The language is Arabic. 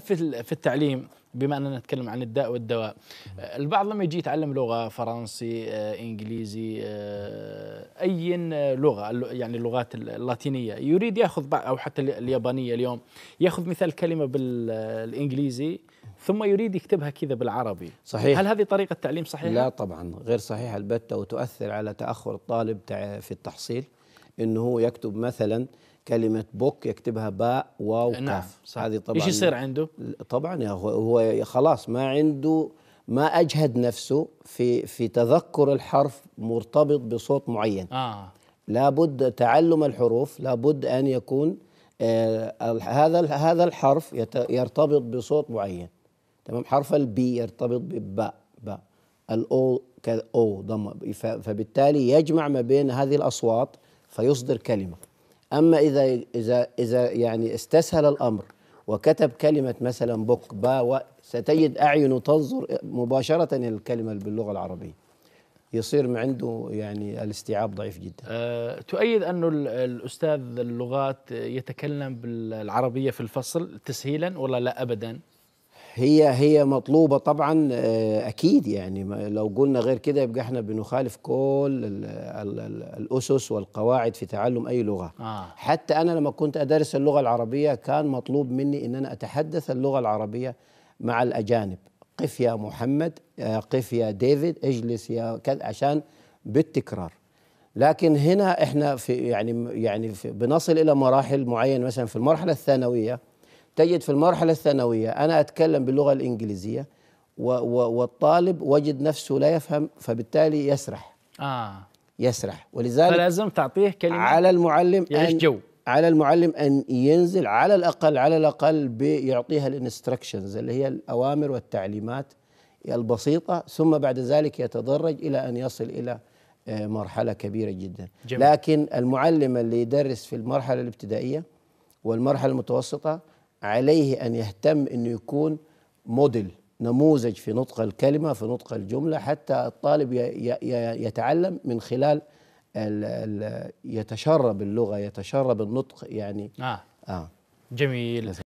في في التعليم بما أننا نتكلم عن الداء والدواء البعض لما يجي يتعلم لغة فرنسي آه، إنجليزي آه، أي لغة يعني اللغات اللاتينية يريد يأخذ أو حتى اليابانية اليوم يأخذ مثال كلمة بالانجليزي ثم يريد يكتبها كذا بالعربي. صحيح. هل هذه طريقة تعليم صحيحة؟ لا طبعا غير صحيحة البتة وتؤثر على تأخر الطالب في التحصيل. انه هو يكتب مثلا كلمة book يكتبها باء واو نعم كاف. هذه طبعا إيش يصير عنده؟ طبعا هو خلاص ما عنده ما أجهد نفسه في في تذكر الحرف مرتبط بصوت معين آه. لابد تعلم الحروف لابد أن يكون آه هذا هذا الحرف يرتبط بصوت معين تمام حرف ال B يرتبط بباء باء ال O كذا أو ضم فبالتالي يجمع ما بين هذه الأصوات فيصدر كلمة. أما إذا إذا إذا يعني استسهل الأمر وكتب كلمة مثلا بك با ستجد اعينه تنظر مباشرة إلى الكلمة باللغة العربية. يصير عنده يعني الاستيعاب ضعيف جدا. أه تؤيد أنه الأستاذ اللغات يتكلم بالعربية في الفصل تسهيلا ولا لا أبدا؟ هي هي مطلوبة طبعا آه، أكيد يعني لو قلنا غير كده يبقى إحنا بنخالف كل الأسس والقواعد في تعلم أي لغة. آه. حتى أنا لما كنت أدرس اللغة العربية كان مطلوب مني إن أنا أتحدث اللغة العربية مع الأجانب. قف يا محمد قف يا ديفيد اجلس يا كذا عشان بالتكرار. لكن هنا إحنا في يعني يعني في بنصل إلى مراحل معينة مثلا في المرحلة الثانوية تجد في المرحلة الثانوية أنا أتكلم باللغة الإنجليزية والطالب وجد نفسه لا يفهم فبالتالي يسرح. آه. يسرح. ولذلك فلازم تعطيه كلمة على المعلم أن جو. على المعلم أن ينزل على الأقل على الأقل بيعطيها ال instructions اللي هي الأوامر والتعليمات البسيطة ثم بعد ذلك يتدرج إلى أن يصل إلى آه، مرحلة كبيرة جدا. جميل. لكن المعلم اللي يدرس في المرحلة الابتدائية والمرحلة المتوسطة عليه أن يهتم إنه يكون موديل نموذج في نطق الكلمة في نطق الجملة حتى الطالب يتعلم من خلال يتشرب اللغة يتشرب النطق يعني. آه. آه. جميل.